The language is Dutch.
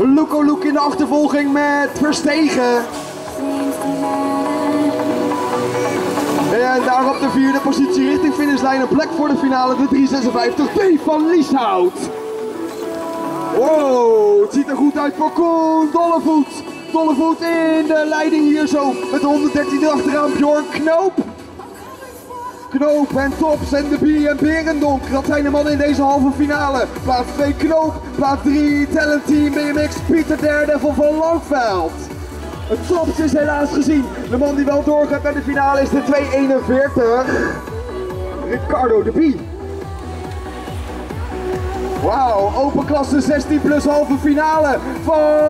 Luco Luke in de achtervolging met Verstegen. En daar op de vierde positie richting finishlijn een plek voor de finale, de 356 T van Lieshout. Wow, het ziet er goed uit voor Koen Dollevoet. Dollevoet in de leiding hier zo met de 113 achteraan Bjorn Knoop. Knoop en Tops en de Bie en Berendonk. Dat zijn de mannen in deze halve finale. Plaats 2 Knoop, plaats 3 Talent Team BMX Pieter Daredevil van Langveld. Het Tops is helaas gezien. De man die wel doorgaat bij de finale is de 241. Ricardo de Bie. Wauw, open klasse 16 plus halve finale van...